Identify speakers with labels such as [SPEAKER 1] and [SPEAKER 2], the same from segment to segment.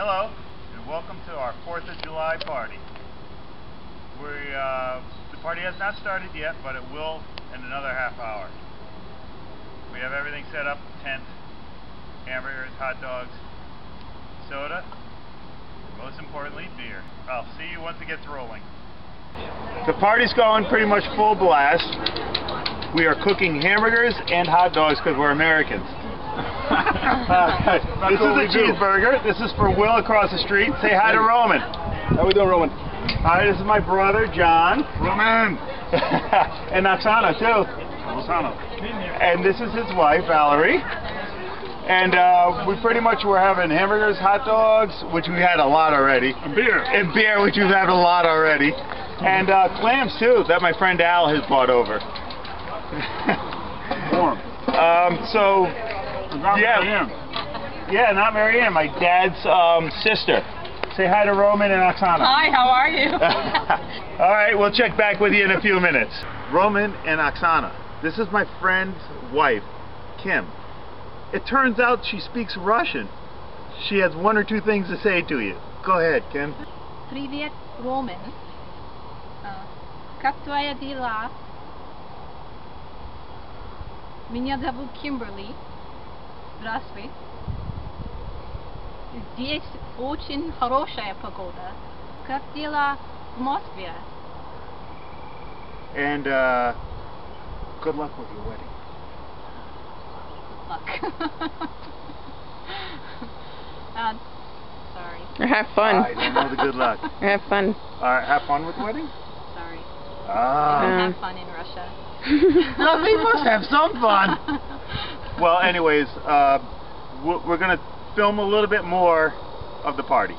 [SPEAKER 1] Hello, and welcome to our 4th of July party. We, uh, the party has not started yet, but it will in another half hour. We have everything set up, tent, hamburgers, hot dogs, soda, most importantly, beer. I'll see you once it gets rolling. The party's going pretty much full blast. We are cooking hamburgers and hot dogs because we're Americans. Uh, this is a cheeseburger. This is for Will across the street. Say hi to Roman.
[SPEAKER 2] How we doing, Roman?
[SPEAKER 1] Hi, this is my brother, John.
[SPEAKER 2] Roman!
[SPEAKER 1] and Oksana, too.
[SPEAKER 2] Oksana.
[SPEAKER 1] And this is his wife, Valerie. And uh, we pretty much were having hamburgers, hot dogs, which we had a lot already.
[SPEAKER 2] And beer.
[SPEAKER 1] And beer, which we've had a lot already. And uh, clams, too, that my friend Al has brought over.
[SPEAKER 2] Warm.
[SPEAKER 1] um, so,
[SPEAKER 2] Not
[SPEAKER 1] Yeah.
[SPEAKER 2] Marianne.
[SPEAKER 1] yeah, not Marianne, my dad's um, sister. Say hi to Roman and Oksana.
[SPEAKER 3] Hi, how are you?
[SPEAKER 1] All right, we'll check back with you in a few minutes. Roman and Oksana. This is my friend's wife, Kim. It turns out she speaks Russian. She has one or two things to say to you. Go ahead, Kim.
[SPEAKER 3] Привет, Roman. А, Как твои дела? Меня зовут Кимберли. Здравствуй. Здесь очень хорошая погода. Как дела в Москве?
[SPEAKER 1] And uh, good luck with your wedding.
[SPEAKER 3] Luck. uh, sorry,
[SPEAKER 4] Have fun.
[SPEAKER 1] I don't know the good luck.
[SPEAKER 4] Have fun.
[SPEAKER 1] All right, have fun with the wedding.
[SPEAKER 3] sorry.
[SPEAKER 1] Ah.
[SPEAKER 3] Don't
[SPEAKER 4] Um.
[SPEAKER 3] have fun in Russia.
[SPEAKER 1] no, we must have some fun. well, anyways, uh, we're going to film a little bit more of the party.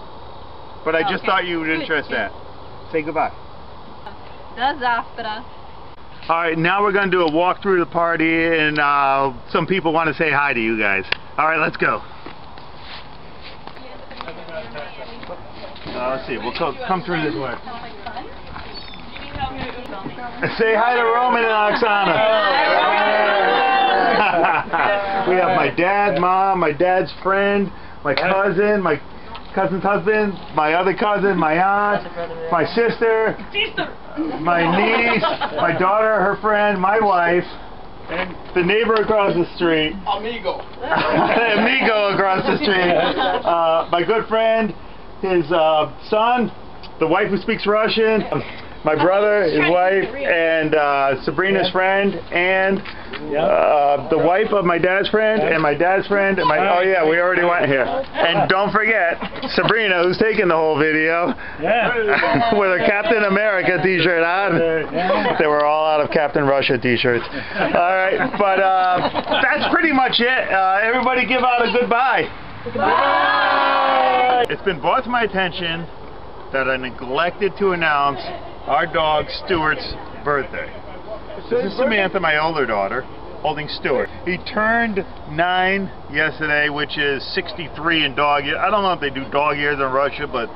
[SPEAKER 1] But I just
[SPEAKER 3] okay.
[SPEAKER 1] thought you would interest
[SPEAKER 3] good, good.
[SPEAKER 1] that. Say goodbye.
[SPEAKER 3] Da zaspera.
[SPEAKER 1] All right, now we're going to do a walk through the party, and uh, some people want to say hi to you guys. All right, let's go. Uh, let's see, we'll co come through this way. Say hi to Roman and Oksana we have my dad, mom, my dad's friend, my cousin, my cousin's husband, my other cousin, my aunt, my sister, my niece, my daughter, her friend, my wife,
[SPEAKER 2] And
[SPEAKER 1] the neighbor across the street,
[SPEAKER 2] amigo.
[SPEAKER 1] amigo across the street, uh, my good friend, his uh, son, the wife who speaks Russian, my brother, his wife, and uh, Sabrina's friend, and uh, the wife of my dad's friend, and my dad's friend, and my oh yeah, we already went here. And don't forget Sabrina, who's taking the whole video,
[SPEAKER 2] Yeah.
[SPEAKER 1] with her Captain America T-shirt on. They were all out of Captain Russia T-shirts. All right, but uh, that's pretty much it. Uh, everybody, give out a goodbye. It's been brought to my attention that I neglected to announce our dog Stuart's birthday. This is Samantha, my older daughter, holding Stuart. He turned nine yesterday, which is 63 in dog year. I don't know if they do dog years in Russia, but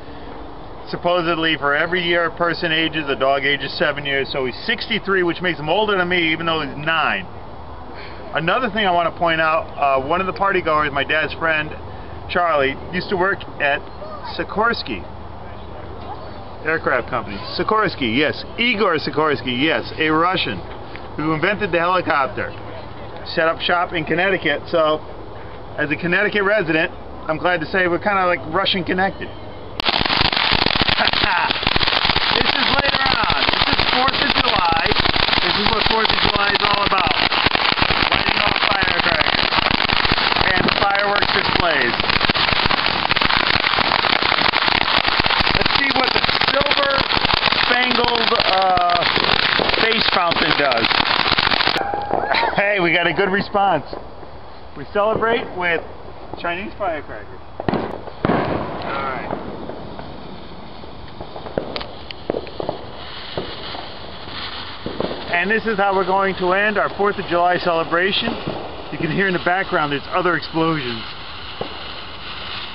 [SPEAKER 1] supposedly for every year a person ages, a dog ages seven years. So he's 63, which makes him older than me, even though he's nine. Another thing I want to point out, uh, one of the party goers, my dad's friend, Charlie, used to work at Sikorsky Aircraft Company. Sikorsky, yes. Igor Sikorsky, yes. A Russian who invented the helicopter. Set up shop in Connecticut. So, as a Connecticut resident, I'm glad to say we're kind of like Russian connected. this is later on. This is 4th of July. This is what 4th of July is all about. Lighting up firecrackers and fireworks displays. Let's see what the silver spangled uh, face fountain does. Hey, we got a good response. We celebrate with Chinese firecrackers. And this is how we're going to end our 4th of July celebration. You can hear in the background there's other explosions.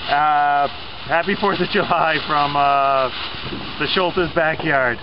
[SPEAKER 1] Uh, happy 4th of July from uh, the Sholtes backyard.